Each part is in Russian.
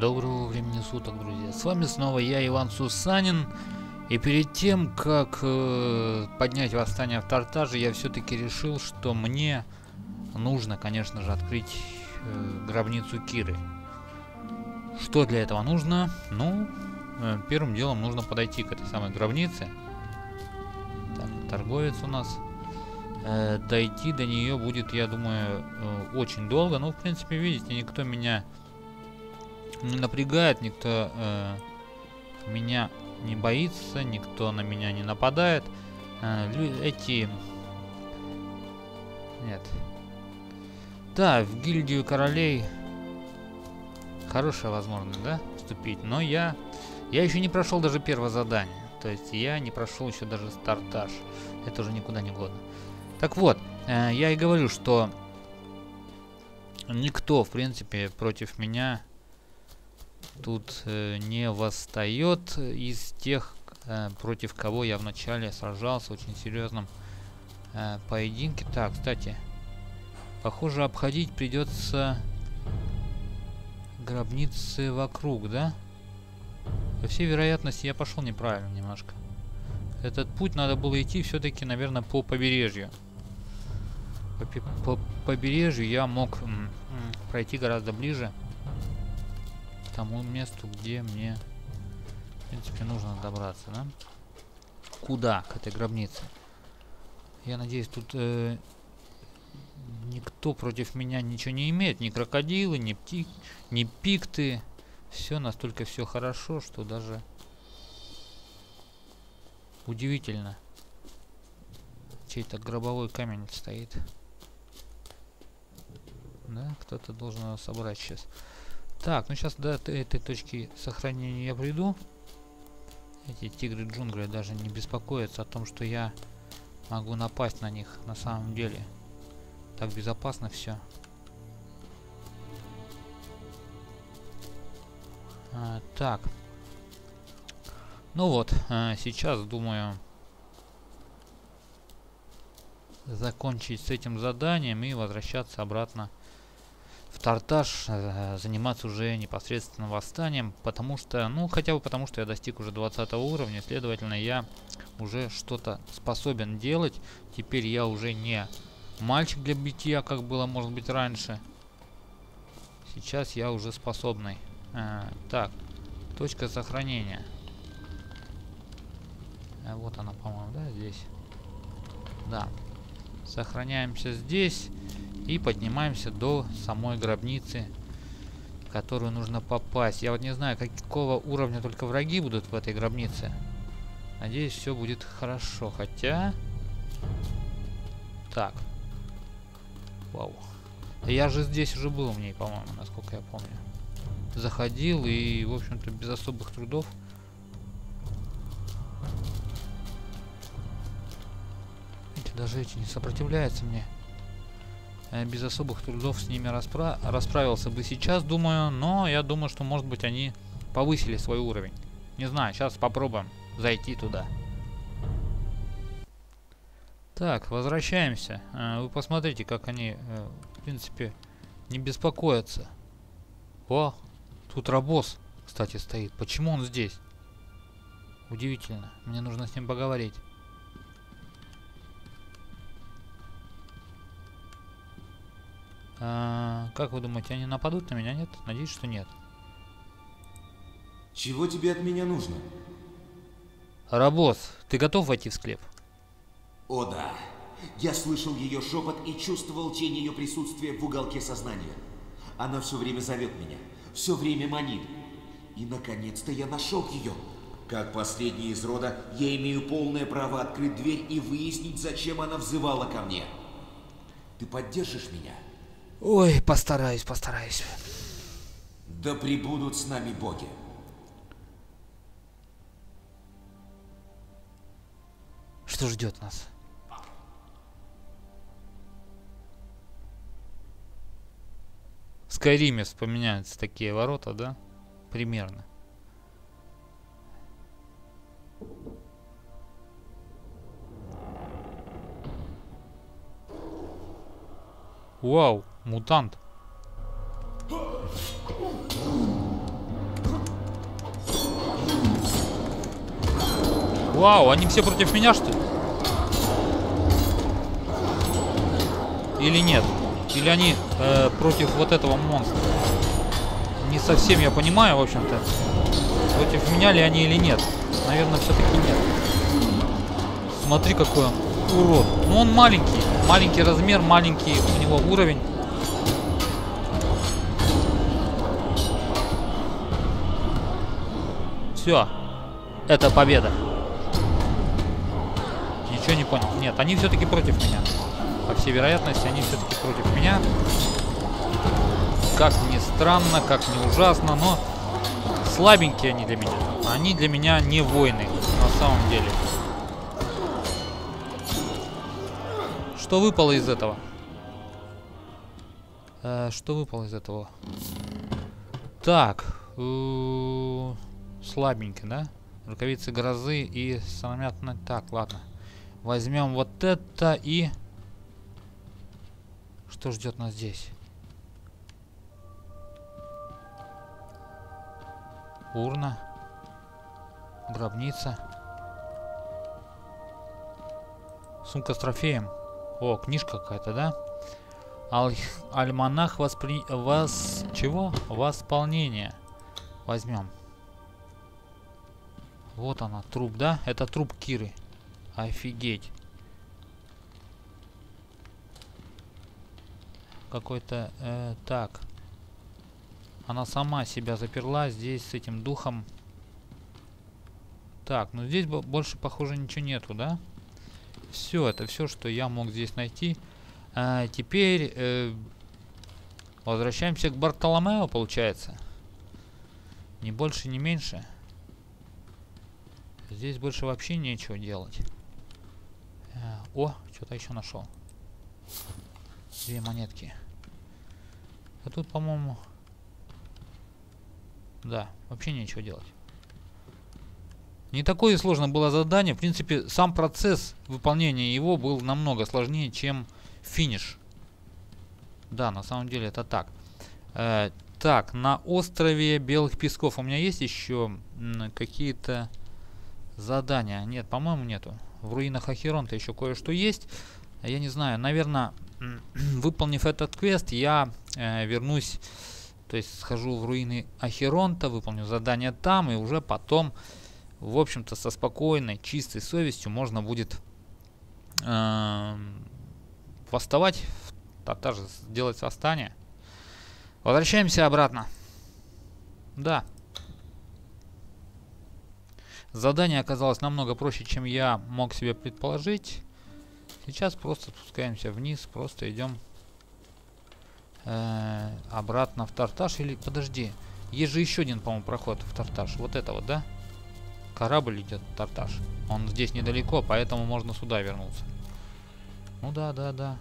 Доброго времени суток, друзья. С вами снова я, Иван Сусанин. И перед тем, как э, поднять восстание в Тартаже, я все-таки решил, что мне нужно, конечно же, открыть э, гробницу Киры. Что для этого нужно? Ну, э, первым делом нужно подойти к этой самой гробнице. Так, торговец у нас. Э, дойти до нее будет, я думаю, э, очень долго. Ну, в принципе, видите, никто меня не напрягает, никто э, меня не боится, никто на меня не нападает. Э, эти... Нет. Да, в гильдию королей хорошая возможность, да, вступить. Но я... Я еще не прошел даже первое задание. То есть я не прошел еще даже стартаж. Это уже никуда не годно. Так вот, э, я и говорю, что никто, в принципе, против меня тут э, не восстает из тех, э, против кого я вначале сражался в очень серьезном э, поединке. Так, кстати, похоже, обходить придется гробницы вокруг, да? По всей вероятности, я пошел неправильно немножко. Этот путь надо было идти все-таки, наверное, по побережью. По, по побережью я мог пройти гораздо ближе тому месту, где мне, в принципе, нужно добраться, да? Куда? К этой гробнице. Я надеюсь, тут э, никто против меня ничего не имеет. Ни крокодилы, ни, пти, ни пикты. Все настолько все хорошо, что даже удивительно. Чей-то гробовой камень стоит. Да, кто-то должен его собрать сейчас. Так, ну сейчас до этой точки сохранения я приду. Эти тигры джунглей даже не беспокоятся о том, что я могу напасть на них на самом деле. Так безопасно все. А, так. Ну вот, а, сейчас думаю закончить с этим заданием и возвращаться обратно Тарташ э, заниматься уже непосредственно восстанием, потому что, ну, хотя бы потому, что я достиг уже 20 уровня, следовательно, я уже что-то способен делать. Теперь я уже не мальчик для битья, как было, может быть, раньше. Сейчас я уже способный. А, так, точка сохранения. А вот она, по-моему, да, здесь? Да. Сохраняемся здесь. И поднимаемся до самой гробницы, в которую нужно попасть. Я вот не знаю, какого уровня только враги будут в этой гробнице. Надеюсь, все будет хорошо. Хотя... Так. Вау. Я же здесь уже был в ней, по-моему, насколько я помню. Заходил и, в общем-то, без особых трудов. Эти даже эти не сопротивляются мне. Э, без особых трудов с ними распра расправился бы сейчас, думаю, но я думаю, что может быть они повысили свой уровень. Не знаю, сейчас попробуем зайти туда. Так, возвращаемся. Э, вы посмотрите, как они, э, в принципе, не беспокоятся. О, тут Рабос, кстати, стоит. Почему он здесь? Удивительно. Мне нужно с ним поговорить. А, как вы думаете, они нападут на меня? Нет? Надеюсь, что нет. Чего тебе от меня нужно? Рабос, ты готов войти в склеп? О да. Я слышал ее шепот и чувствовал тень ее присутствия в уголке сознания. Она все время зовет меня, все время манит. И наконец-то я нашел ее. Как последний из рода, я имею полное право открыть дверь и выяснить, зачем она взывала ко мне. Ты поддержишь меня? Ой, постараюсь, постараюсь. Да прибудут с нами боги. Что ждет нас? В Скайриме вспоминаются такие ворота, да? Примерно. Вау! Мутант. Вау, они все против меня, что ли? Или нет? Или они э, против вот этого монстра? Не совсем я понимаю, в общем-то. Против меня ли они или нет? Наверное, все-таки нет. Смотри, какой он урод. Ну, он маленький. Маленький размер, маленький у него уровень. Все. Это победа. Ничего не понял. Нет, они все-таки против меня. По всей вероятности, они все-таки против меня. Как ни странно, как ни ужасно, но слабенькие они для меня. Они для меня не воины, на самом деле. Что выпало из этого? Э, что выпало из этого? Так. Э -э слабенький, да? Рукавицы грозы и самомятно... Так, ладно. Возьмем вот это и... Что ждет нас здесь? Урна. Гробница. Сумка с трофеем. О, книжка какая-то, да? Ал альманах воспри... Вас... Чего? Восполнение. Возьмем. Вот она, труп, да? Это труп Киры. Офигеть. Какой-то... Э, так. Она сама себя заперла здесь с этим духом. Так, ну здесь больше, похоже, ничего нету, да? Все, это все, что я мог здесь найти. А, теперь э, возвращаемся к Бартоломео, получается. Не больше, не меньше. Здесь больше вообще нечего делать. Э, о, что-то еще нашел. Две монетки. А тут, по-моему... Да, вообще нечего делать. Не такое сложно было задание. В принципе, сам процесс выполнения его был намного сложнее, чем финиш. Да, на самом деле это так. Э, так, на острове Белых Песков у меня есть еще какие-то задания? Нет, по-моему, нету. В руинах Ахеронта еще кое-что есть. Я не знаю, наверное, выполнив этот квест, я э, вернусь, то есть схожу в руины Ахеронта, выполню задание там, и уже потом, в общем-то, со спокойной, чистой совестью можно будет э, восставать, даже сделать восстание. Возвращаемся обратно. Да, Задание оказалось намного проще, чем я мог себе предположить. Сейчас просто спускаемся вниз, просто идем э, обратно в Тарташ. Или, подожди, есть же еще один, по-моему, проход в Тарташ. Вот это вот, да? Корабль идет в Тарташ. Он здесь недалеко, поэтому можно сюда вернуться. Ну да, да, да.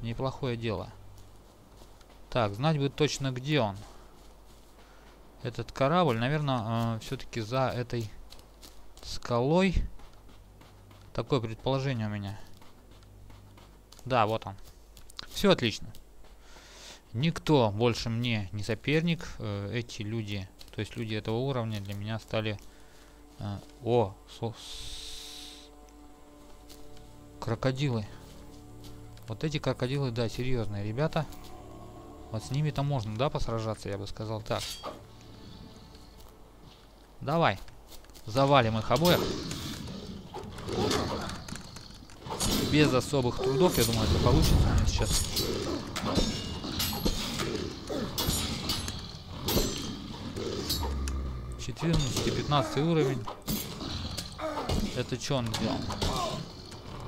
Неплохое дело. Так, знать бы точно, где он этот корабль, наверное, э, все-таки за этой скалой. Такое предположение у меня. Да, вот он. Все отлично. Никто больше мне не соперник. Э, эти люди, то есть люди этого уровня для меня стали... Э, о, крокодилы. Вот эти крокодилы, да, серьезные ребята. Вот с ними-то можно, да, посражаться, я бы сказал так. Давай. Завалим их обоих. Без особых трудов, я думаю, это получится сейчас. 14 15 уровень. Это что он сделал?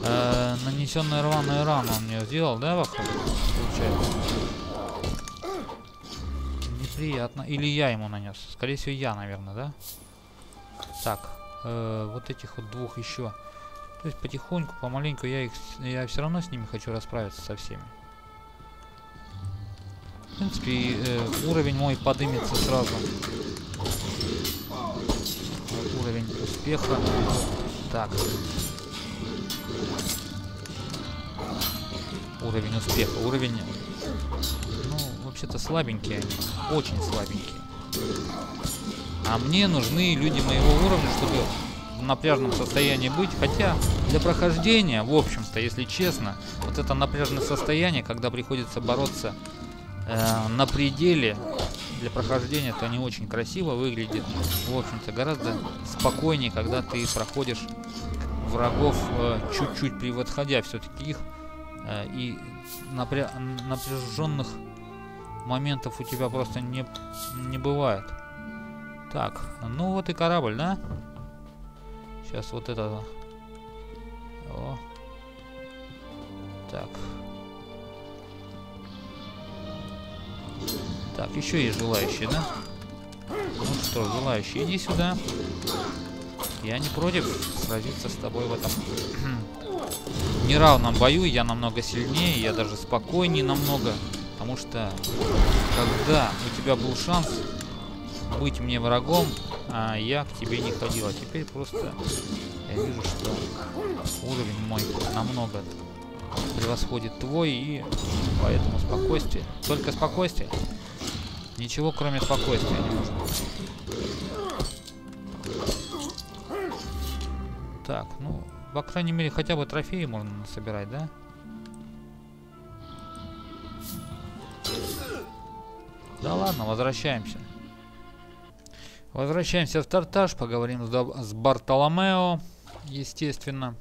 Э, нанесенная рваная рана он мне сделал, да, вокруг? Получается. Неприятно. Или я ему нанес. Скорее всего, я, наверное, да? Так, э, вот этих вот двух еще. То есть потихоньку, помаленьку я их, я все равно с ними хочу расправиться со всеми. В принципе, э, уровень мой подымется сразу. Уровень успеха. Так. Уровень успеха. Уровень... Ну, вообще-то слабенькие они. Очень слабенькие. А мне нужны люди моего уровня, чтобы в напряженном состоянии быть. Хотя для прохождения, в общем-то, если честно, вот это напряженное состояние, когда приходится бороться э, на пределе для прохождения, это не очень красиво выглядит. В общем-то, гораздо спокойнее, когда ты проходишь врагов э, чуть-чуть э, превосходя все-таки их. Э, и напря напряженных моментов у тебя просто не, не бывает. Так, ну вот и корабль, да? Сейчас вот это... О. Так. Так, еще есть желающие, да? Ну что, желающие, иди сюда. Я не против сразиться с тобой в этом неравном бою. Я намного сильнее, я даже спокойнее намного. Потому что, когда у тебя был шанс быть мне врагом, а я к тебе не ходил. А теперь просто я вижу, что уровень мой намного превосходит твой, и поэтому спокойствие. Только спокойствие. Ничего, кроме спокойствия не нужно. Так, ну, по крайней мере, хотя бы трофеи можно собирать, да? Да ладно, возвращаемся. Возвращаемся в Тартаж, поговорим с, с Бартоломео, естественно.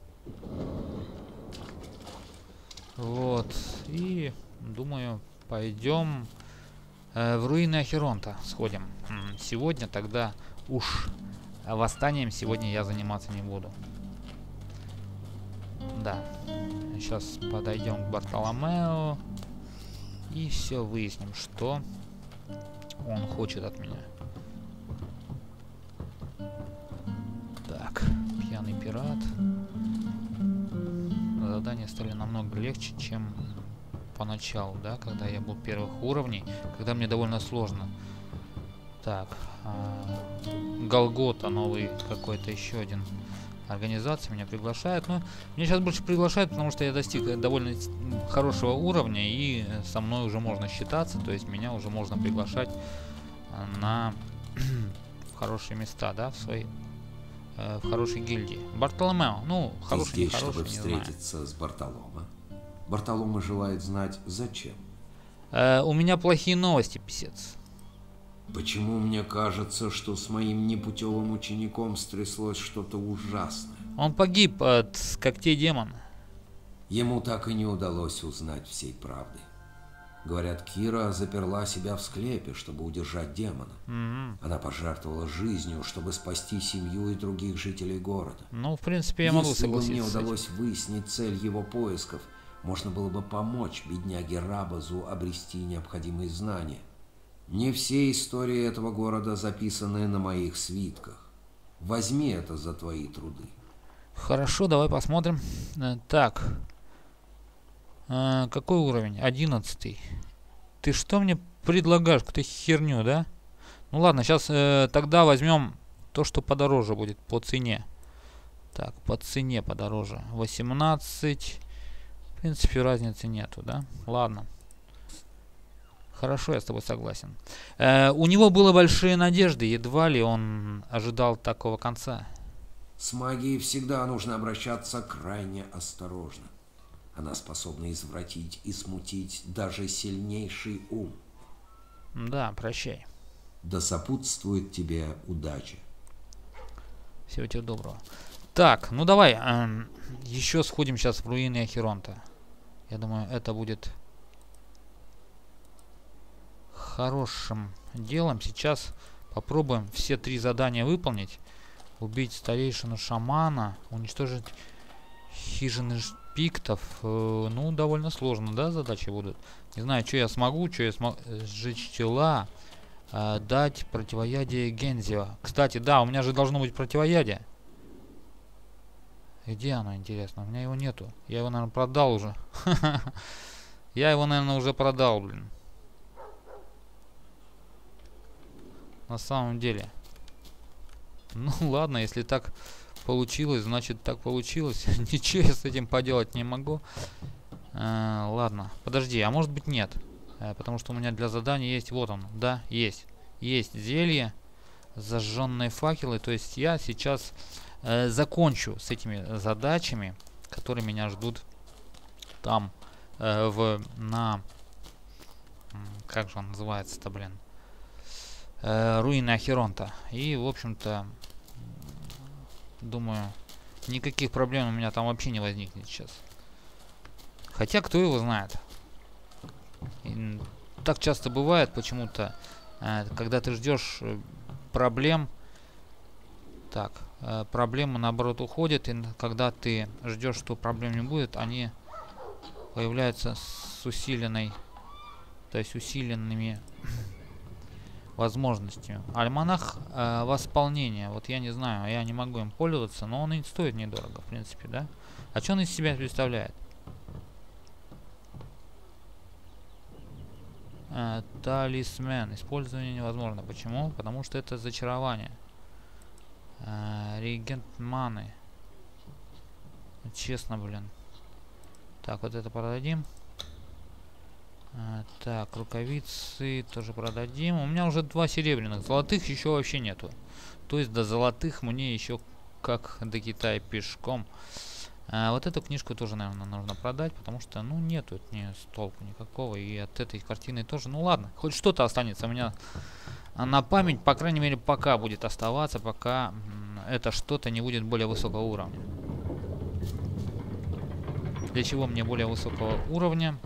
Вот. И, думаю, пойдем э, в руины Ахеронта сходим. Сегодня тогда уж восстанием сегодня я заниматься не буду. Да. Сейчас подойдем к Бартоломео. И все выясним, что он хочет от меня. Пират. Задания стали намного легче, чем поначалу, да, когда я был первых уровней, когда мне довольно сложно. Так, а, Голгота новый какой-то еще один организация меня приглашает. Но меня сейчас больше приглашают, потому что я достиг довольно хорошего уровня и со мной уже можно считаться, то есть меня уже можно приглашать э, на хорошие места, да, в свои э, в хорошей гильдии. Бартоломео, ну, хороший, Ты здесь, хороший, чтобы встретиться знаю. с Бартоломо. Бартоломо желает знать, зачем. Э, у меня плохие новости, писец. Почему мне кажется, что с моим непутевым учеником стряслось что-то ужасное? Он погиб от когтей демона. Ему так и не удалось узнать всей правды. Говорят, Кира заперла себя в склепе, чтобы удержать демона. Mm Она пожертвовала жизнью, чтобы спасти семью и других жителей города. Ну, в принципе, я могу Если согласиться. Если бы мне удалось выяснить цель его поисков, можно было бы помочь бедняге Рабазу обрести необходимые знания. Не все истории этого города записаны на моих свитках. Возьми это за твои труды. Хорошо, давай посмотрим. Э, так. А, какой уровень? Одиннадцатый. Ты что мне предлагаешь? Какую-то херню, да? Ну ладно, сейчас э, тогда возьмем то, что подороже будет по цене. Так, по цене подороже. 18. В принципе, разницы нету, да? Ладно. Хорошо, я с тобой согласен. Э, у него было большие надежды, едва ли он ожидал такого конца. С магией всегда нужно обращаться крайне осторожно. Она способна извратить и смутить даже сильнейший ум. Да, прощай. Да сопутствует тебе удача. Всего тебе доброго. Так, ну давай, э, еще сходим сейчас в руины Ахеронта. Я думаю, это будет хорошим делом. Сейчас попробуем все три задания выполнить. Убить старейшину шамана, уничтожить хижины пиктов. Э, ну, довольно сложно, да, задачи будут. Не знаю, что я смогу, что я смогу. Сжечь тела. Э, дать противоядие Гензио. Кстати, да, у меня же должно быть противоядие. Где оно, интересно? У меня его нету. Я его, наверное, продал уже. Я его, наверное, уже продал, блин. на самом деле. Ну ладно, если так получилось, значит так получилось. Ничего я с этим поделать не могу. Э, ладно, подожди, а может быть нет. Э, потому что у меня для задания есть, вот он, да, есть. Есть зелье, зажженные факелы. То есть я сейчас э, закончу с этими задачами, которые меня ждут там э, в на как же он называется-то, блин, э, руины Ахеронта. И, в общем-то, думаю, никаких проблем у меня там вообще не возникнет сейчас. Хотя, кто его знает. И так часто бывает почему-то, э, когда ты ждешь э, проблем, так, э, проблемы наоборот уходят, и когда ты ждешь, что проблем не будет, они появляются с усиленной, то есть усиленными возможностями. Альманах э, восполнения, вот я не знаю, я не могу им пользоваться, но он и стоит недорого, в принципе, да? А что он из себя представляет? Э, талисмен. Использование невозможно. Почему? Потому что это зачарование. Э, реагент маны. Честно, блин. Так, вот это продадим. А, так, рукавицы тоже продадим. У меня уже два серебряных. Золотых еще вообще нету. То есть до золотых мне еще как до Китая пешком. А, вот эту книжку тоже, наверное, нужно продать, потому что, ну, нету от нее толку никакого. И от этой картины тоже. Ну, ладно, хоть что-то останется у меня на память, по крайней мере, пока будет оставаться, пока это что-то не будет более высокого уровня. Для чего мне более высокого уровня?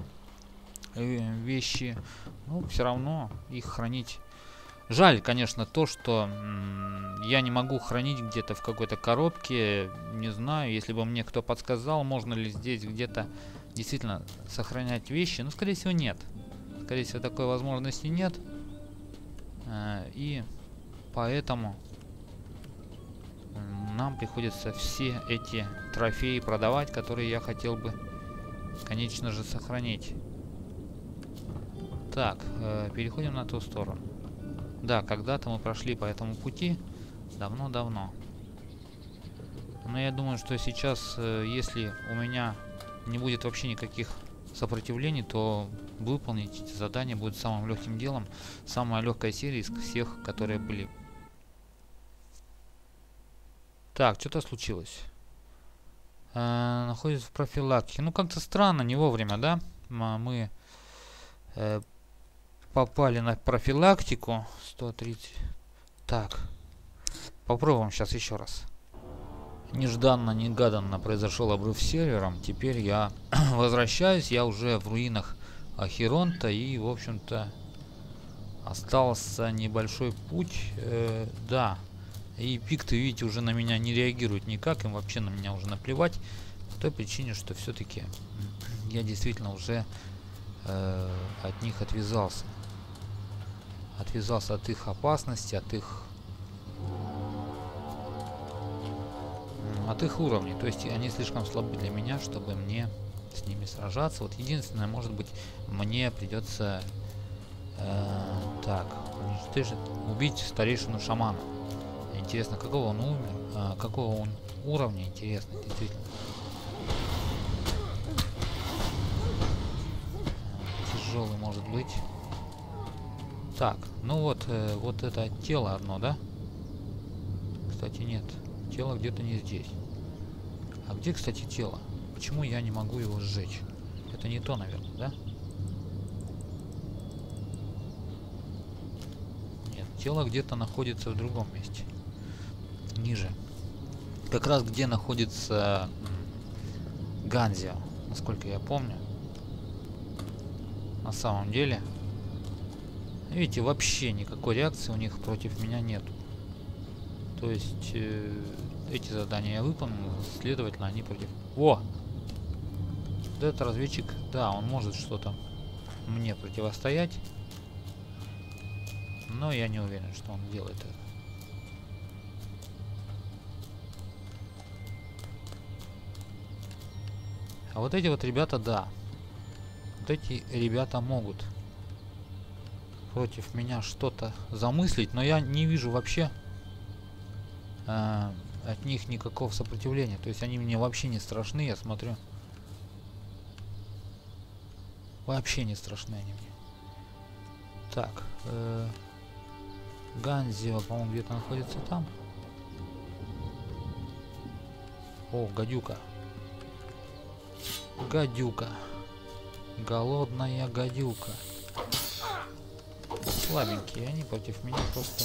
Э, вещи, ну, все равно их хранить. Жаль, конечно, то, что я не могу хранить где-то в какой-то коробке. Не знаю, если бы мне кто подсказал, можно ли здесь где-то действительно сохранять вещи. Ну, скорее всего, нет. Скорее всего, такой возможности нет. Э, и поэтому нам приходится все эти трофеи продавать, которые я хотел бы, конечно же, сохранить. Так, э, переходим на ту сторону. Да, когда-то мы прошли по этому пути давно-давно. Но я думаю, что сейчас, э, если у меня не будет вообще никаких сопротивлений, то выполнить эти задания будет самым легким делом. Самая легкая серия из всех, которые были. Так, что-то случилось. Э, находится в профилактике. Ну, как-то странно, не вовремя, да? Мы э, попали на профилактику. 130. Так. Попробуем сейчас еще раз. Нежданно-негаданно произошел обрыв сервером. Теперь я возвращаюсь. Я уже в руинах Ахеронта. И, в общем-то, остался небольшой путь. Э, да. И пикты, видите, уже на меня не реагируют никак. Им вообще на меня уже наплевать. По той причине, что все-таки я действительно уже э, от них отвязался отвязался от их опасности, от их от их уровней. То есть они слишком слабы для меня, чтобы мне с ними сражаться. Вот единственное, может быть, мне придется э, так, уничтожить, убить старейшину шамана. Интересно, какого он умер, э, какого он уровня, интересно, действительно. Тяжелый может быть. Так, ну вот, э, вот это тело одно, да? Кстати, нет. Тело где-то не здесь. А где, кстати, тело? Почему я не могу его сжечь? Это не то, наверное, да? Нет, тело где-то находится в другом месте. Ниже. Как раз где находится Ганзио, насколько я помню. На самом деле, Видите, вообще никакой реакции у них против меня нет. То есть э, эти задания я выполнил, следовательно, они против... О! Вот этот разведчик, да, он может что-то мне противостоять. Но я не уверен, что он делает это. А вот эти вот ребята, да. Вот эти ребята могут против меня что-то замыслить, но я не вижу вообще э, от них никакого сопротивления. То есть они мне вообще не страшны, я смотрю. Вообще не страшны они мне. Так, э, Ганзио, по-моему, где-то находится там. О, гадюка. Гадюка. Голодная гадюка. Слабенькие они против меня просто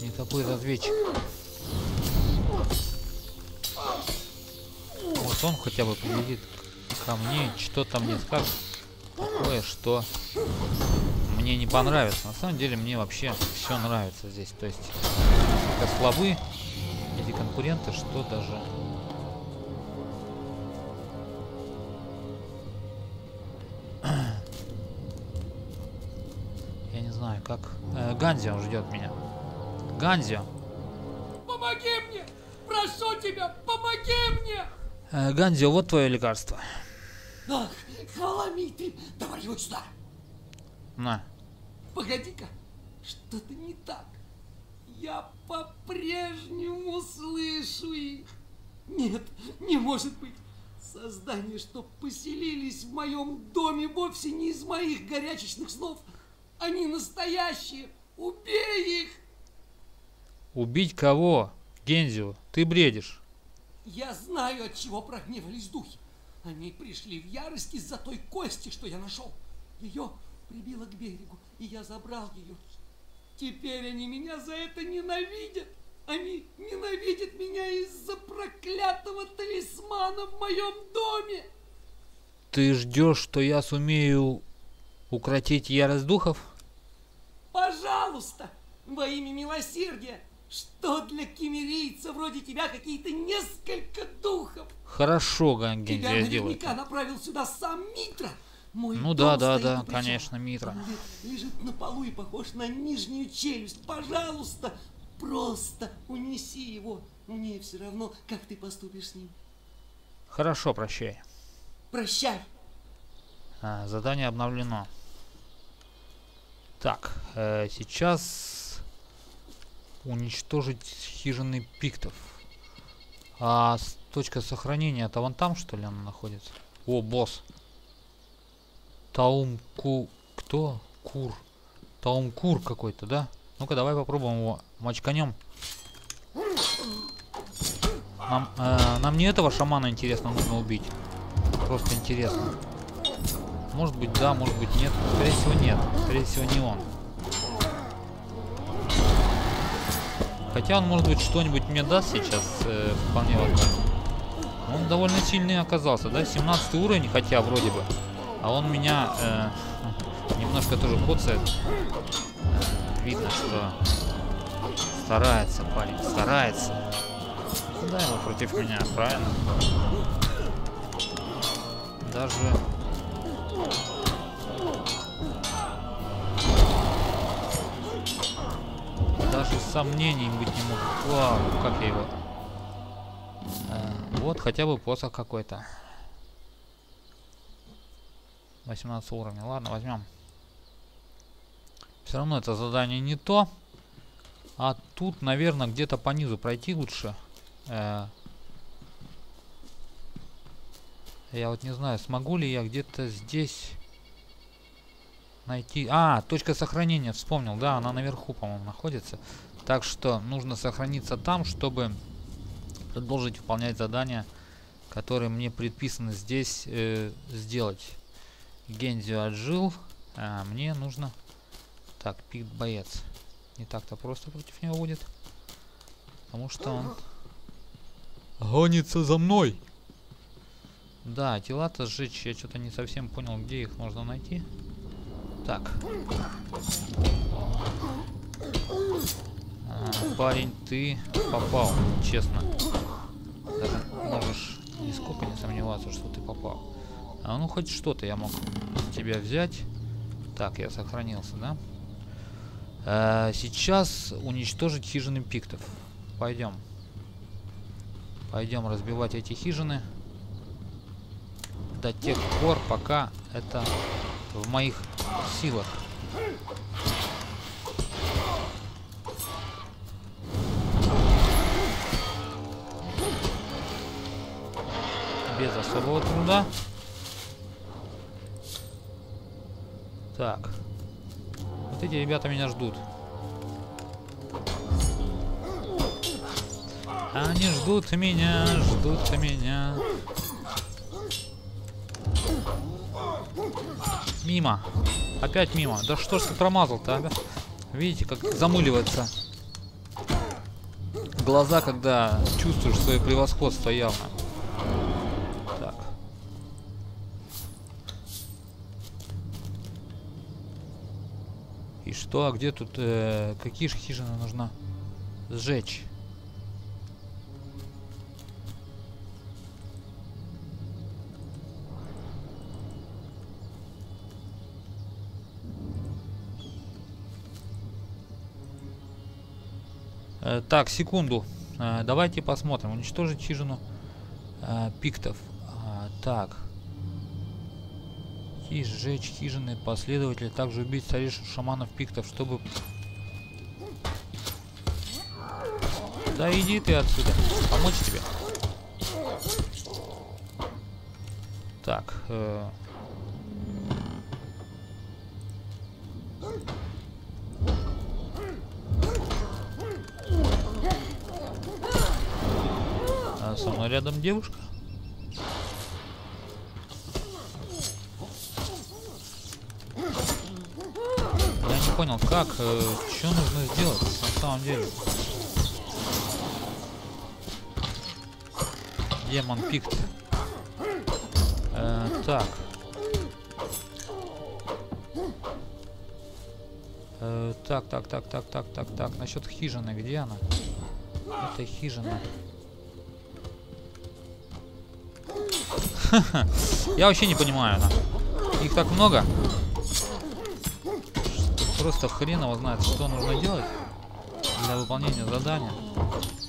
не такой разведчик. Вот он хотя бы приедет ко мне, что-то мне скажет такое, что мне не понравится. На самом деле мне вообще все нравится здесь. То есть слабы эти конкуренты, что даже как э, Ганзио ждет меня. Ганзио. Помоги мне! Прошу тебя, помоги мне! Э, Ганзио, вот твое лекарство. Ах, Халамиты! Давай его сюда! На. Погоди-ка, что-то не так. Я по-прежнему слышу их. Нет, не может быть. Создания, что поселились в моем доме, вовсе не из моих горячечных снов. Они настоящие. Убей их! Убить кого? Гензио, ты бредишь. Я знаю, от чего прогневались духи. Они пришли в ярость из-за той кости, что я нашел. Ее прибило к берегу, и я забрал ее. Теперь они меня за это ненавидят. Они ненавидят меня из-за проклятого талисмана в моем доме. Ты ждешь, что я сумею укротить ярость духов? Пожалуйста, во имя милосердия, что для кемерийца вроде тебя какие-то несколько духов? Хорошо, Гангензи, Тебя я сделаю. наверняка направил сюда сам Митра. Мой Ну да, да, да, конечно, Митра. Лежит на полу и похож на нижнюю челюсть. Пожалуйста, просто унеси его. Мне все равно, как ты поступишь с ним. Хорошо, прощай. Прощай. А, задание обновлено. Так, э, сейчас уничтожить хижины пиктов. А точка сохранения это вон там, что ли, она находится? О, босс. Таумку... Кто? Кур. Таумкур какой-то, да? Ну-ка, давай попробуем его мочканем. Нам, э, нам не этого шамана интересно нужно убить. Просто интересно. Может быть да, может быть нет. Скорее всего нет. Скорее всего не он. Хотя он может быть что-нибудь мне даст сейчас, э, вполне возможно. Он довольно сильный оказался, да? 17 уровень, хотя вроде бы. А он меня э, немножко тоже коцает. Э, видно, что старается парень, старается. Куда его против меня, правильно? Даже Даже сомнений быть не может. Вау, как я его... Э, вот хотя бы посох какой-то. 18 уровня. Ладно, возьмем. Все равно это задание не то. А тут, наверное, где-то по низу пройти лучше. Э, я вот не знаю, смогу ли я где-то здесь найти... А, точка сохранения, вспомнил, да, она наверху, по-моему, находится. Так что нужно сохраниться там, чтобы продолжить выполнять задания, которые мне предписано здесь э, сделать. Гензио отжил, а мне нужно... Так, пик боец. Не так-то просто против него будет. Потому что он... Гонится за мной! Да, тела-то сжечь, я что-то не совсем понял, где их можно найти. Так. А, парень, ты попал, честно. Даже можешь нисколько не сомневаться, что ты попал. А ну хоть что-то я мог с тебя взять. Так, я сохранился, да? А, сейчас уничтожить хижины пиктов. Пойдем. Пойдем разбивать эти хижины. До тех пор, пока это в моих силах. Без особого труда. Так. Вот эти ребята меня ждут. Они ждут меня, ждут меня. Мимо. Опять мимо. Да что ж ты промазал-то, а? Видите, как замыливается глаза, когда чувствуешь свое превосходство явно. Так. И что? А где тут... Э, какие же хижины нужно сжечь? Так, секунду. Э, давайте посмотрим. Уничтожить хижину э, пиктов. А, так. И сжечь хижины последователи. Также убить старейших шаманов пиктов, чтобы... Да иди ты отсюда. Помочь тебе. Так. Э рядом девушка. Я не понял, как, э, что нужно сделать на самом деле. Демон пикт. Э, так. Э, так, так, так, так, так, так, так. Насчет хижины, где она? Это хижина. Я вообще не понимаю. Их так много. Просто хрен его знает, что нужно делать для выполнения задания.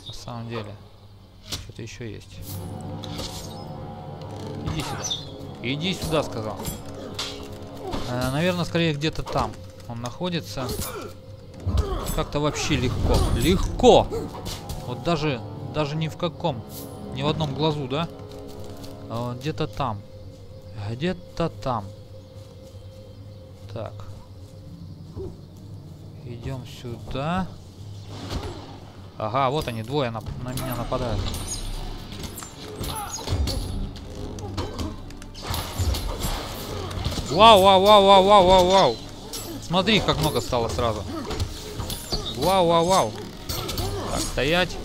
На самом деле. Что-то еще есть. Иди сюда. Иди сюда, сказал. Э, наверное, скорее где-то там. Он находится. Как-то вообще легко. Легко! Вот даже, даже ни в каком, ни в одном глазу, да? А где-то там. Где-то там. Так. Идем сюда. Ага, вот они, двое на, на меня нападают. Вау, вау, вау, вау, вау, вау, вау. Смотри, как много стало сразу. Вау, вау, вау. Так, стоять.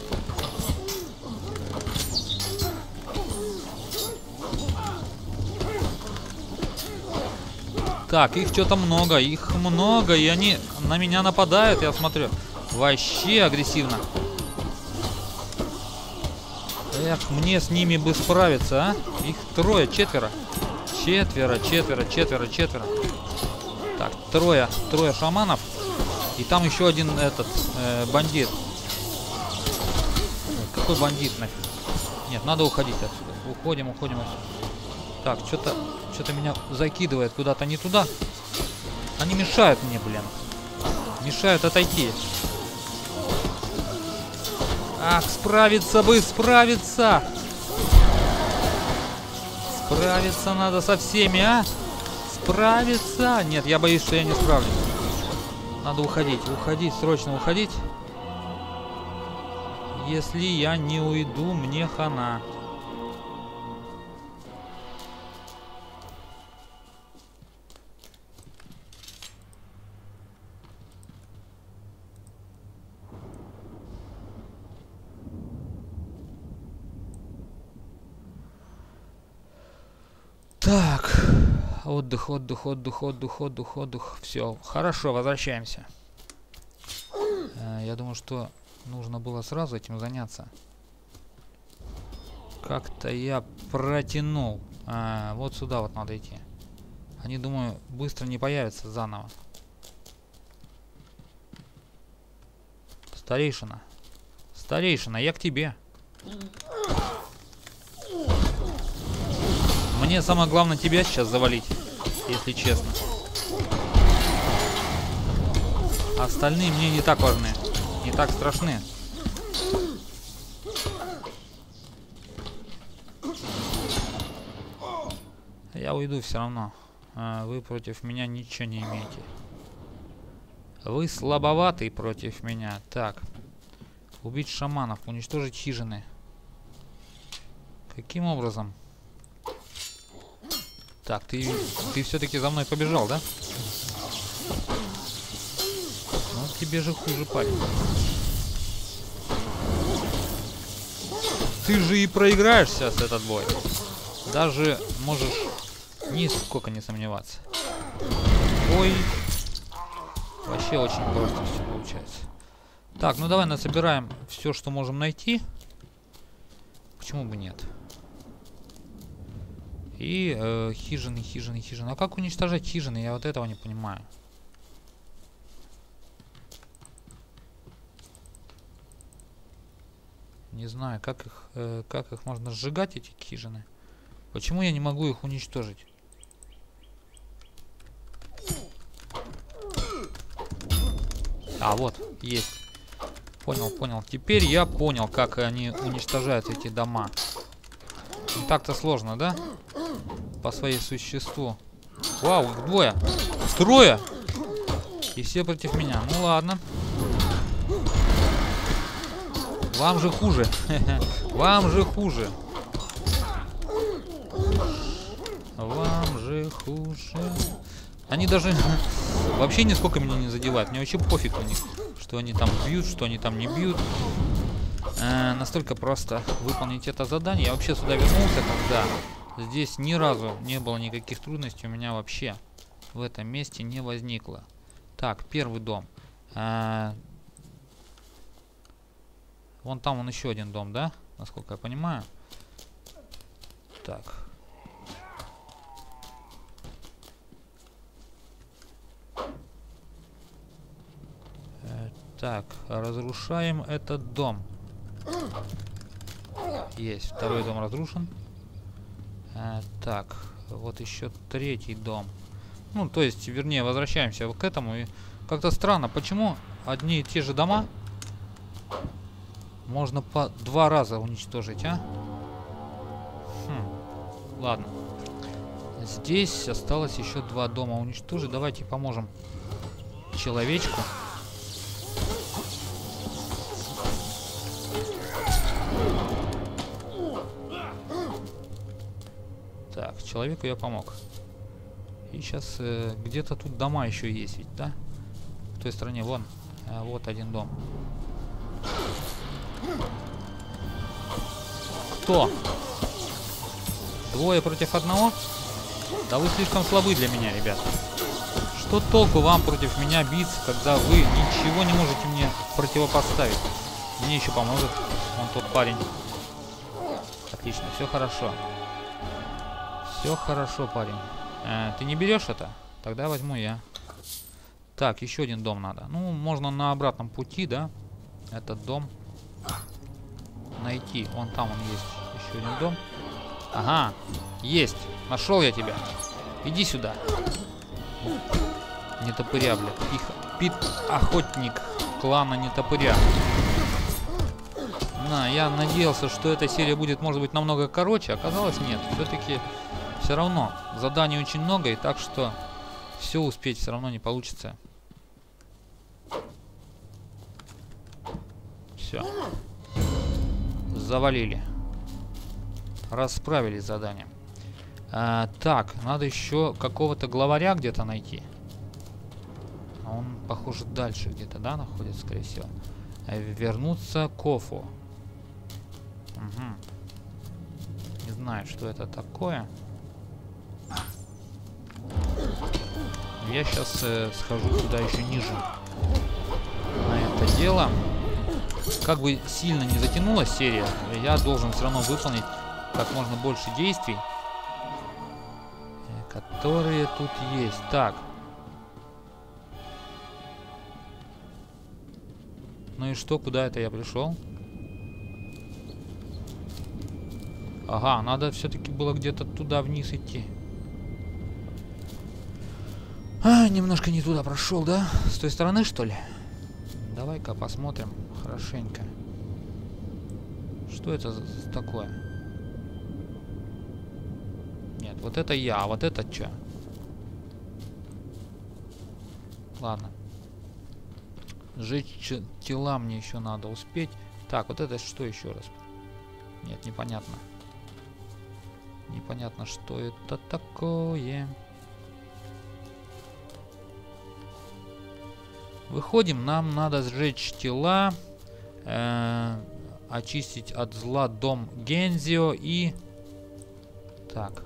Так, их что-то много, их много, и они на меня нападают, я смотрю. Вообще агрессивно. Эх, мне с ними бы справиться, а? Их трое, четверо. Четверо, четверо, четверо, четверо. Так, трое, трое шаманов. И там еще один этот, э, бандит. Какой бандит нафиг? Нет, надо уходить отсюда. Уходим, уходим отсюда. Так, что-то что-то меня закидывает куда-то не туда. Они мешают мне, блин. Мешают отойти. Ах, справиться бы, справиться! Справиться надо со всеми, а? Справиться! Нет, я боюсь, что я не справлюсь. Надо уходить, уходить, срочно уходить. Если я не уйду, мне хана. Так, отдых, отдых, отдых, отдых, отдых, отдых. Все, хорошо, возвращаемся. Э, я думаю, что нужно было сразу этим заняться. Как-то я протянул. А, вот сюда вот надо идти. Они, думаю, быстро не появятся заново. Старейшина. Старейшина, я к тебе. Мне самое главное тебя сейчас завалить, если честно. Остальные мне не так важны, не так страшны. Я уйду все равно. А вы против меня ничего не имеете. Вы слабоватый против меня. Так. Убить шаманов, уничтожить хижины. Каким образом? Так, ты, ты все-таки за мной побежал, да? Ну, тебе же хуже, парень. Ты же и проиграешь сейчас этот бой. Даже можешь нисколько не сомневаться. Ой. Вообще очень просто все получается. Так, ну давай насобираем все, что можем найти. Почему бы нет? И э, хижины, хижины, хижины. А как уничтожать хижины? Я вот этого не понимаю. Не знаю, как их, э, как их можно сжигать, эти хижины. Почему я не могу их уничтожить? А, вот, есть. Понял, понял. Теперь я понял, как они уничтожают эти дома. Не так-то сложно, да? По своей существу. Вау, двое. Трое! И все против меня. Ну ладно. Вам же хуже. Вам же хуже. Вам же хуже. Они даже вообще нисколько меня не задевают. Мне вообще пофиг у них, что они там бьют, что они там не бьют. Э, настолько просто выполнить это задание. Я вообще сюда вернулся, когда здесь ни разу не было никаких трудностей у меня вообще в этом месте не возникло. Так, первый дом. Э, Вон там он еще один дом, да? Насколько я понимаю. Так. Э, так, разрушаем этот дом. Есть, второй дом разрушен. Э, так, вот еще третий дом. Ну, то есть, вернее, возвращаемся к этому. И как-то странно, почему одни и те же дома можно по два раза уничтожить, а? Хм. Ладно. Здесь осталось еще два дома уничтожить. Давайте поможем человечку. Человеку я помог. И сейчас э, где-то тут дома еще есть ведь, да? В той стороне, вон. А, вот один дом. Кто? Двое против одного? Да вы слишком слабы для меня, ребят. Что толку вам против меня биться, когда вы ничего не можете мне противопоставить? Мне еще поможет он тот парень. Отлично, все хорошо. Все хорошо, парень. Э, ты не берешь это? Тогда возьму я. Так, еще один дом надо. Ну, можно на обратном пути, да? Этот дом найти. Вон там он есть. Еще один дом. Ага, есть. Нашел я тебя. Иди сюда. Не топыря, бля. Их пит охотник клана не топыря. На, я надеялся, что эта серия будет, может быть, намного короче. Оказалось, нет. Все-таки все равно заданий очень много, и так что все успеть все равно не получится. Все завалили. Расправились задание. А, так, надо еще какого-то главаря где-то найти. А он, похоже, дальше где-то, да, находится, скорее всего. А, вернуться к Офу. Угу. Не знаю, что это такое. Я сейчас э, схожу туда еще ниже. На это дело как бы сильно не затянулась серия, я должен все равно выполнить как можно больше действий, э, которые тут есть. Так. Ну и что, куда это я пришел? Ага, надо все-таки было где-то туда вниз идти. А, немножко не туда прошел, да? С той стороны, что ли? Давай-ка посмотрим хорошенько. Что это за такое? Нет, вот это я, а вот это что? Ладно. Сжечь тела мне еще надо успеть. Так, вот это что еще раз? Нет, непонятно. Непонятно, что это такое. Выходим, нам надо сжечь тела, э, очистить от зла дом Гензио и... Так.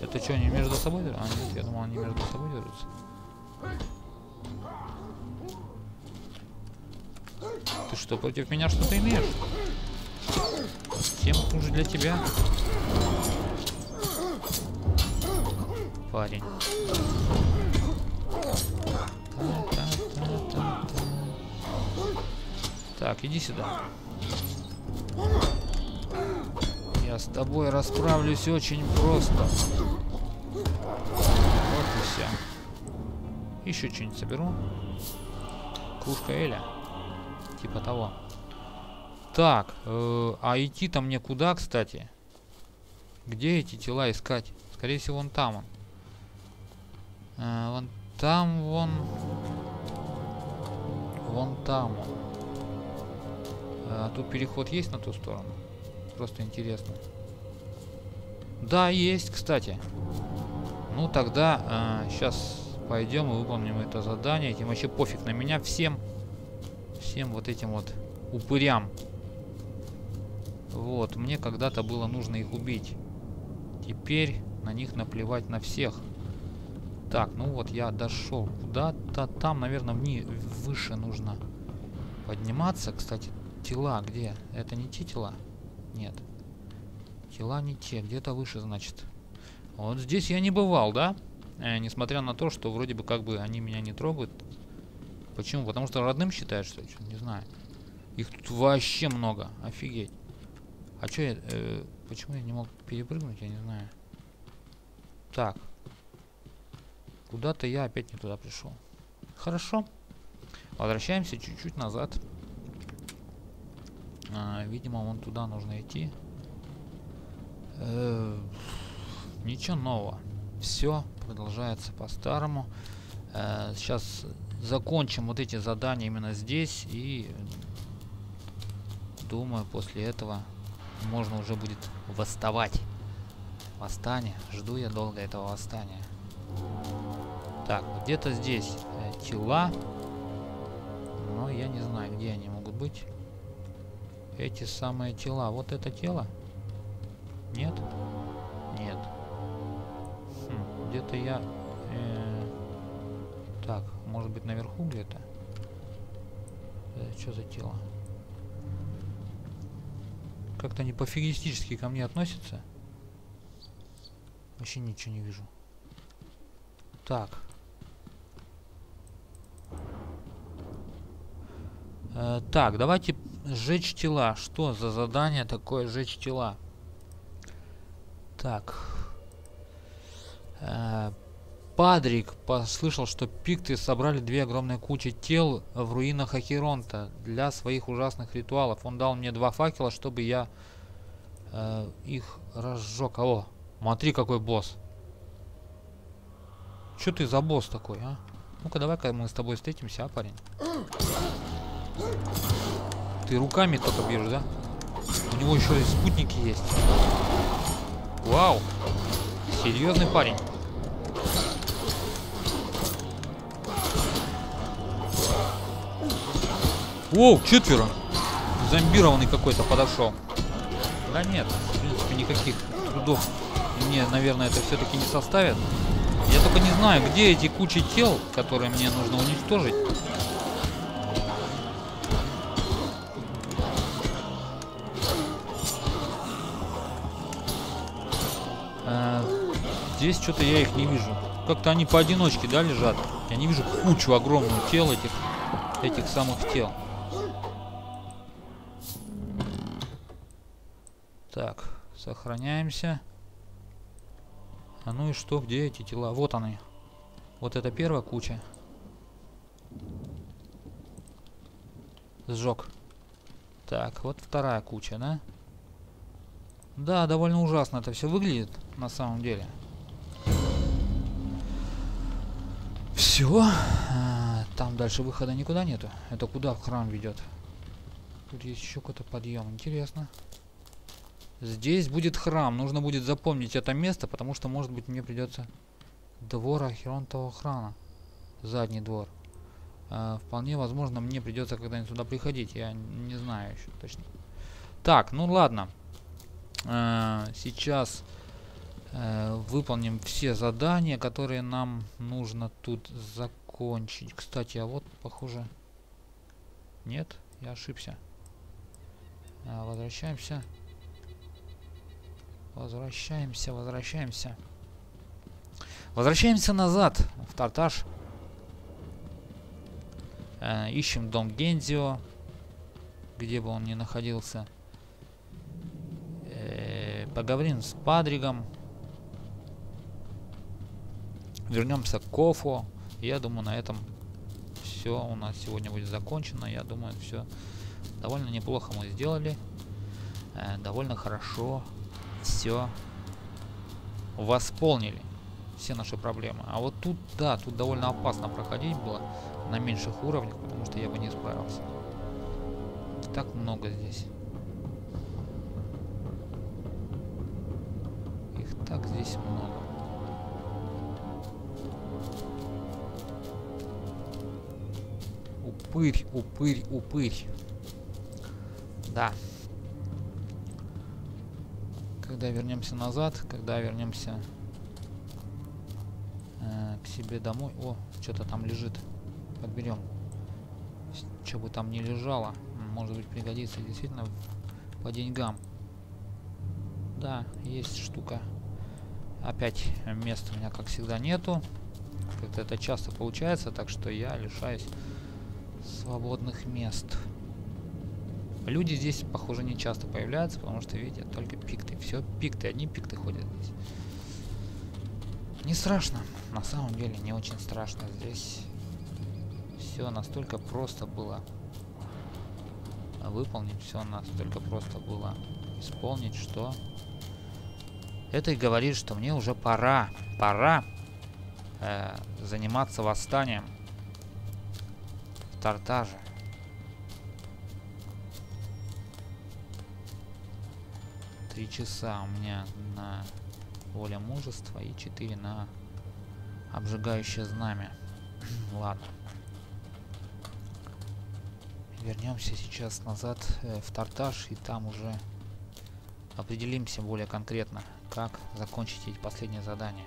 Это что, они между собой дерутся? А, я думал, они между собой дерутся. Ты что, против меня что-то имеешь? Тем хуже для тебя. Парень. Так, иди сюда. Я с тобой расправлюсь очень просто. Вот и все. Еще что-нибудь соберу. Кружка Эля. Типа того. Так, э, а идти-то мне куда, кстати? Где эти тела искать? Скорее всего, вон там он. Э, вон там, вон... Вон там. А тут переход есть на ту сторону? Просто интересно. Да, есть, кстати. Ну, тогда э, сейчас пойдем и выполним это задание. Этим вообще пофиг на меня. Всем, всем вот этим вот упырям. Вот, мне когда-то было нужно их убить. Теперь на них наплевать на всех. Так, ну вот я дошел. Куда-то там, наверное, вни выше нужно подниматься. Кстати, тела где? Это не те тела? Нет. Тела не те. Где-то выше, значит. Вот здесь я не бывал, да? Э, несмотря на то, что вроде бы как бы они меня не трогают. Почему? Потому что родным считают, что ли? Не знаю. Их тут вообще много. Офигеть. А что я... Э, почему я не мог перепрыгнуть? Я не знаю. Так. Куда-то я опять не туда пришел. Хорошо. Возвращаемся чуть-чуть назад. А, видимо, вон туда нужно идти. Э ничего нового. Все продолжается по-старому. Э сейчас закончим вот эти задания именно здесь. И думаю, после этого можно уже будет восставать. Восстание. Жду я долго этого восстания. Так, где-то здесь э, тела. Но я не знаю, где они могут быть. Эти самые тела. Вот это тело? Нет? Нет. Хм, где-то я... Э, так, может быть наверху где-то? Э, что за тело? Как-то они пофигистически ко мне относятся. Вообще ничего не вижу. Так. Э, так, давайте сжечь тела. Что за задание такое сжечь тела? Так. Э, Падрик послышал, что пикты собрали две огромные кучи тел в руинах Ахеронта для своих ужасных ритуалов. Он дал мне два факела, чтобы я э, их разжег. О, смотри, какой босс. Что ты за босс такой, а? Ну-ка, давай-ка мы с тобой встретимся, а, парень? Ты руками только бьешь, да? У него еще и спутники есть. Вау! Серьезный парень. Воу, четверо. Зомбированный какой-то подошел. Да нет, в принципе, никаких трудов мне, наверное, это все-таки не составит. Я только не знаю, где эти кучи тел, которые мне нужно уничтожить. Здесь что-то я их не вижу. Как-то они поодиночке, да, лежат? Я не вижу кучу огромную тел этих, этих самых тел. Так, сохраняемся. А ну и что, где эти тела? Вот они. Вот это первая куча. Сжег. Так, вот вторая куча, да? Да, довольно ужасно это все выглядит на самом деле. Все. А, Там дальше выхода никуда нету. Это куда в храм ведет? Тут есть еще какой-то подъем. Интересно. Здесь будет храм. Нужно будет запомнить это место, потому что, может быть, мне придется двор Ахеронтового храма. Задний двор. Э, вполне возможно, мне придется когда-нибудь сюда приходить. Я не знаю еще точно. Так, ну ладно. Э, сейчас выполним все задания, которые нам нужно тут закончить. Кстати, а вот, похоже... Нет, я ошибся. Э, возвращаемся. Возвращаемся, возвращаемся. Возвращаемся назад в Тарташ. Э, ищем дом Гензио, где бы он ни находился. Э, поговорим с Падригом. Вернемся к Кофу. Я думаю, на этом все у нас сегодня будет закончено. Я думаю, все довольно неплохо мы сделали. Э, довольно хорошо все восполнили все наши проблемы. А вот тут, да, тут довольно опасно проходить было на меньших уровнях, потому что я бы не справился. Так много здесь. Их так здесь много. Упырь, упырь, упырь. Да. Когда вернемся назад, когда вернемся к себе домой. О, что-то там лежит. Подберем. Что бы там не лежало. Может быть пригодится действительно по деньгам. Да, есть штука. Опять места у меня, как всегда, нету. Как-то это часто получается, так что я лишаюсь свободных мест. Люди здесь, похоже, не часто появляются, потому что, видите, только пикты. Все пикты, одни пикты ходят здесь. Не страшно. На самом деле не очень страшно. Здесь все настолько просто было выполнить, все настолько просто было исполнить, что это и говорит, что мне уже пора, пора э, заниматься восстанием в Тартаже. Три часа у меня на воля мужества и 4 на обжигающее знамя. Ладно. Вернемся сейчас назад э, в Тарташ и там уже определимся более конкретно, как закончить эти последние задания.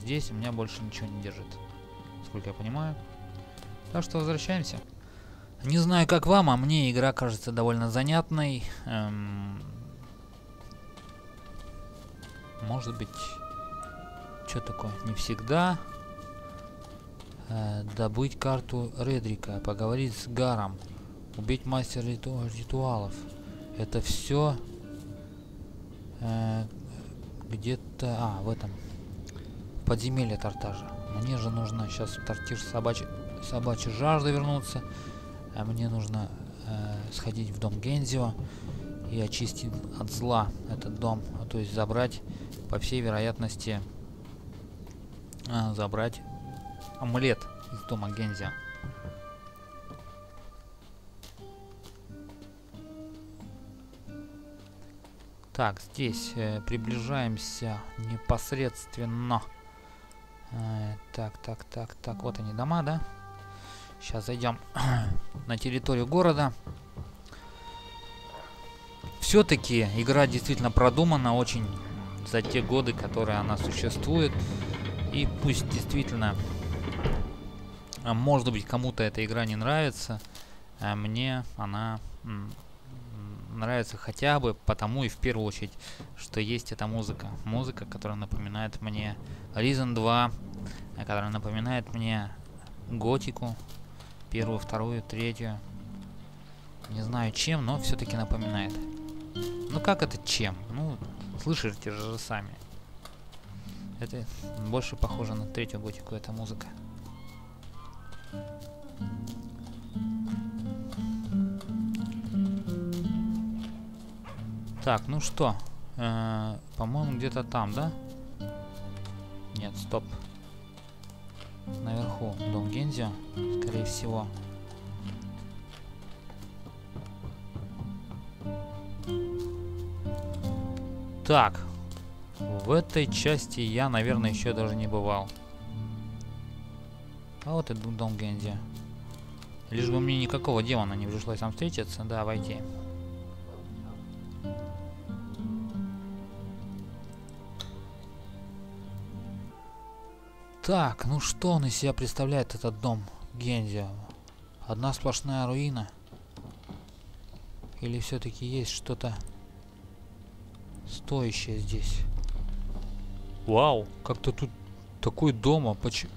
Здесь у меня больше ничего не держит, сколько я понимаю. Так что возвращаемся. Не знаю, как вам, а мне игра кажется довольно занятной. Эм, может быть, что такое? Не всегда. Э, добыть карту Редрика, поговорить с Гаром, убить мастера риту ритуалов. Это все э, где-то... А, в этом. Подземелье Тартажа. Мне же нужно сейчас в Тартиш собачий, собачья жажда вернуться. А мне нужно э, сходить в дом Гензио и очистить от зла этот дом. То есть забрать по всей вероятности а, забрать амулет из дома Гензя. Так, здесь э, приближаемся непосредственно. Э, так, так, так, так, вот они дома, да? Сейчас зайдем на территорию города. Все-таки игра действительно продумана очень за те годы, которые она существует. И пусть действительно, может быть, кому-то эта игра не нравится, а мне она нравится хотя бы потому и в первую очередь, что есть эта музыка. Музыка, которая напоминает мне Reason 2, а, которая напоминает мне Готику, первую, вторую, третью. Не знаю чем, но все-таки напоминает. Ну как это чем? Ну, слышите же сами. Это больше похоже на третью готику, эта музыка. Так, ну что, э, по-моему, где-то там, да? Нет, стоп. Наверху дом Гензио, скорее всего. Так, в этой части я, наверное, еще даже не бывал. А вот и дом Гензи. Лишь бы мне никакого демона не пришлось там встретиться, да, войти. Так, ну что он из себя представляет, этот дом Гензи? Одна сплошная руина? Или все-таки есть что-то стоящее здесь? Вау, как-то тут такой дом, а почему...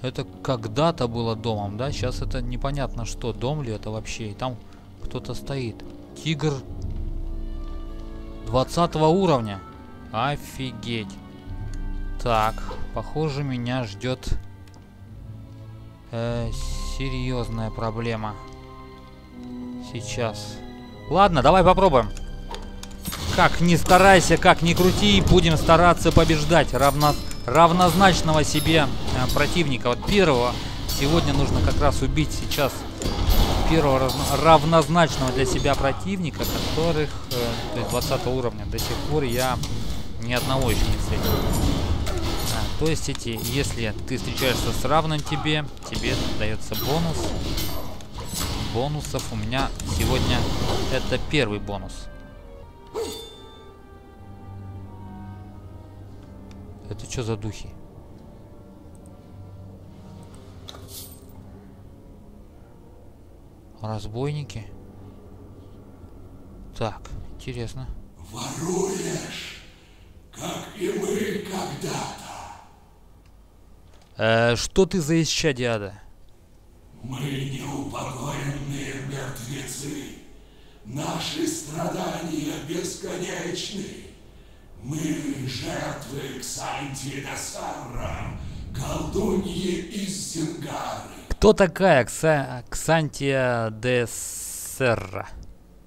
Это когда-то было домом, да? Сейчас это непонятно что, дом ли это вообще. И там кто-то стоит. Тигр 20 уровня. Офигеть. Так, похоже меня ждет э, серьезная проблема. Сейчас. Ладно, давай попробуем. Как ни старайся, как ни крути, будем стараться побеждать. Равно равнозначного себе э, противника. Вот первого сегодня нужно как раз убить сейчас первого равнозначного для себя противника, которых, э, то есть 20 уровня, до сих пор я ни одного еще не встретил. То есть эти, если ты встречаешься с равным тебе, тебе дается бонус. Бонусов у меня сегодня это первый бонус. Это что за духи? Разбойники? Так, интересно. Воруешь, как и мы когда-то. Э, что ты за исчадие Мы неупокоенные мертвецы. Наши страдания бесконечны. Мы жертвы Ксанти Десарра, колдуньи из Зингары. Кто такая Кса... Ксантия де Серра?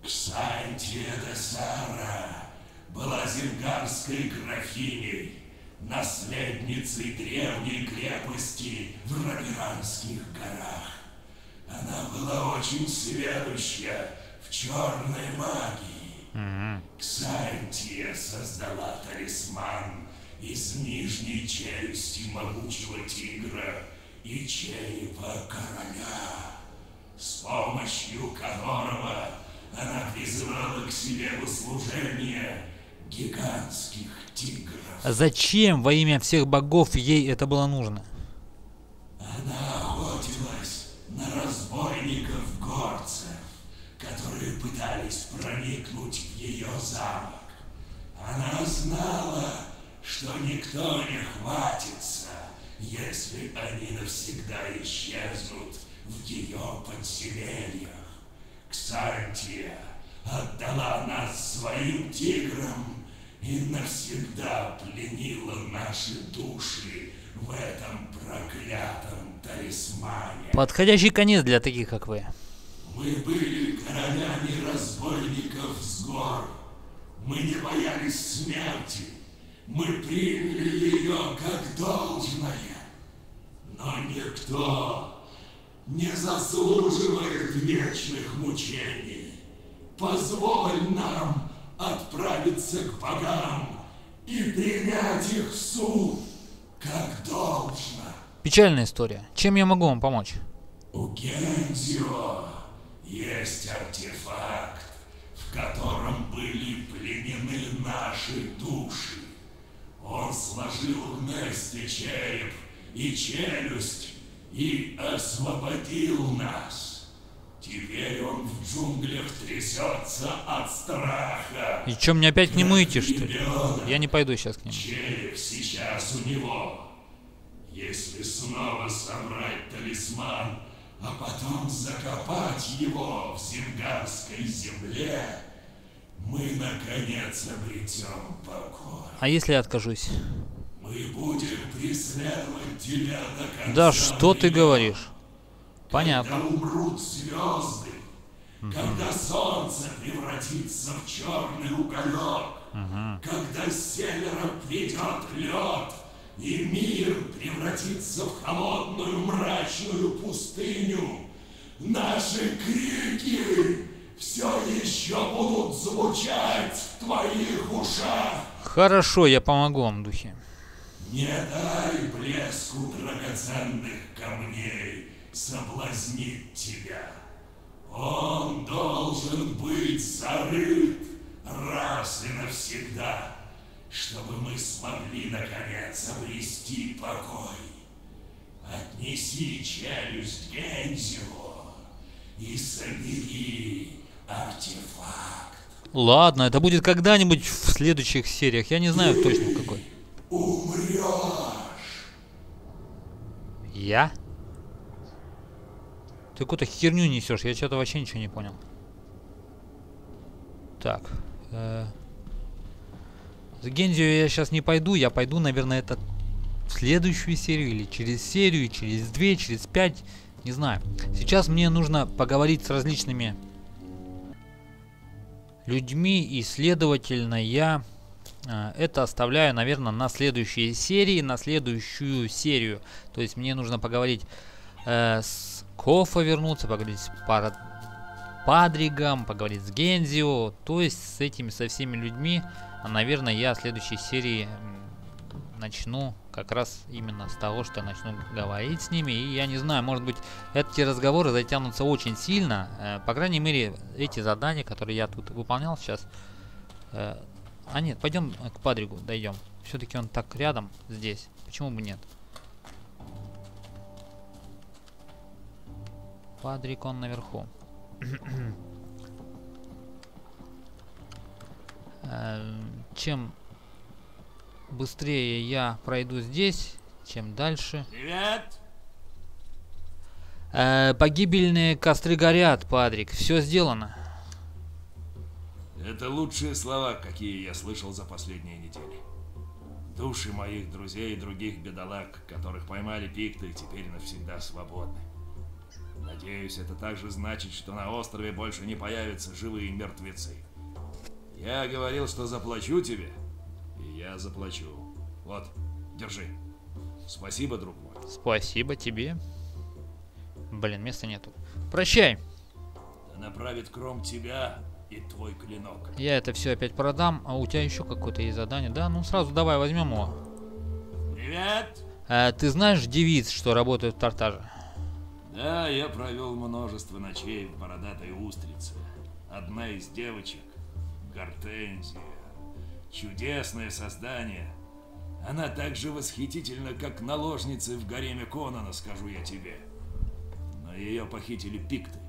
Ксантия Десарра была зингарской графиней, наследницей древней крепости в Рабиранских горах. Она была очень сведущая в черной магии Ксантия создала талисман из нижней челюсти могучего тигра и черепа короля, с помощью которого она призывала к себе в услужение гигантских тигров. Зачем во имя всех богов ей это было нужно? Она охотилась на разбойников-горцев которые пытались проникнуть в ее замок. Она знала, что никто не хватится, если они навсегда исчезнут в ее подземельях. Ксантия отдала нас своим тиграм и навсегда пленила наши души в этом проклятом талисмане. Подходящий конец для таких, как вы. Мы были королями разбойников с гор. Мы не боялись смерти. Мы приняли ее как должное. Но никто не заслуживает вечных мучений. Позволь нам отправиться к богам и принять их суд, как должно. Печальная история. Чем я могу вам помочь? У Гензио есть артефакт, в котором были пленены наши души. Он сложил вместе череп и челюсть и освободил нас. Теперь он в джунглях трясется от страха. И что, мне опять к нему идти, что ли? Я не пойду сейчас к нему. Череп сейчас у него. Если снова собрать талисман, а потом закопать его в зингарской земле, мы наконец обретем покой. А если я откажусь? Мы будем преследовать тебя до конца Да что ты говоришь? Понятно. Когда умрут звезды, когда солнце превратится в черный уголек, когда с севера придет лед, и мир превратится в холодную мрачную пустыню, наши крики все еще будут звучать в твоих ушах. Хорошо, я помогу вам, духи. Не дай блеску драгоценных камней соблазнить тебя. Он должен быть зарыт раз и навсегда, чтобы мы смогли наконец обрести покой. Отнеси челюсть Гензио и собери артефакт. Ладно, это будет когда-нибудь в следующих сериях. Я не знаю точно в какой. Умрешь. Я? Ты какую-то херню несешь, я что-то вообще ничего не понял. Так. Э за Гензию я сейчас не пойду, я пойду, наверное, это в следующую серию или через серию, через две, через пять, не знаю. Сейчас мне нужно поговорить с различными людьми и, следовательно, я э, это оставляю, наверное, на следующие серии, на следующую серию. То есть мне нужно поговорить э, с Кофа вернуться, поговорить с Пар... Падригом, поговорить с Гензио, то есть с этими, со всеми людьми. А, наверное, я в следующей серии начну как раз именно с того, что начну говорить с ними. И я не знаю, может быть, эти разговоры затянутся очень сильно. Э, по крайней мере, эти задания, которые я тут выполнял сейчас. Э, а нет, пойдем к Падригу, дойдем. Все-таки он так рядом здесь. Почему бы нет? Падрик он наверху. Эм, чем быстрее я пройду здесь, чем дальше. Привет! Э, погибельные костры горят, Падрик. Все сделано. Это лучшие слова, какие я слышал за последние недели. Души моих друзей и других бедолаг, которых поймали пикты, теперь навсегда свободны. Надеюсь, это также значит, что на острове больше не появятся живые мертвецы. Я говорил, что заплачу тебе, и я заплачу. Вот, держи. Спасибо, друг мой. Спасибо тебе. Блин, места нету. Прощай. Да направит кром тебя и твой клинок. Я это все опять продам. А у тебя еще какое-то есть задание? Да, ну сразу давай возьмем его. Привет! Э, ты знаешь девиц, что работают в Тартаже? Да, я провел множество ночей в бородатой устрице. Одна из девочек Гортензия. Чудесное создание. Она так же восхитительна, как наложницы в гареме Конана, скажу я тебе. Но ее похитили пикты.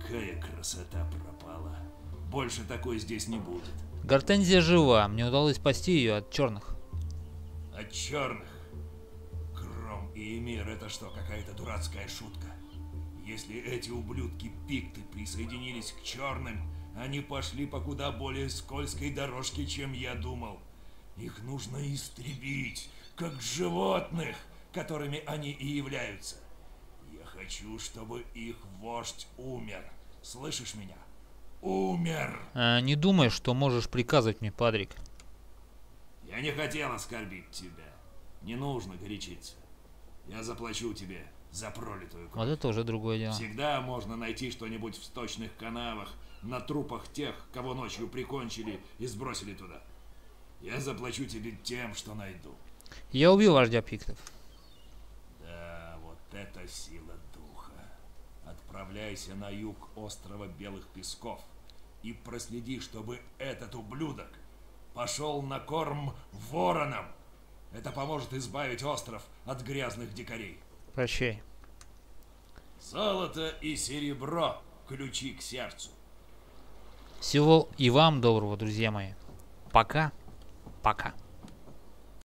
Такая красота пропала. Больше такой здесь не будет. Гортензия жива. Мне удалось спасти ее от черных. От черных. И Эмир это что, какая-то дурацкая шутка? Если эти ублюдки пикты присоединились к черным, они пошли по куда более скользкой дорожке, чем я думал. Их нужно истребить, как животных, которыми они и являются. Я хочу, чтобы их вождь умер. Слышишь меня? Умер! Э, не думай, что можешь приказывать мне, Падрик. Я не хотел оскорбить тебя. Не нужно горячиться. Я заплачу тебе за пролитую кровь. Вот это уже другое дело. Всегда можно найти что-нибудь в сточных канавах на трупах тех, кого ночью прикончили и сбросили туда. Я заплачу тебе тем, что найду. Я убил вождя пиктов. Да, вот это сила духа. Отправляйся на юг острова Белых Песков и проследи, чтобы этот ублюдок пошел на корм воронам. Это поможет избавить остров от грязных дикарей. Прощай. Золото и серебро – ключи к сердцу. Всего и вам доброго, друзья мои. Пока. Пока.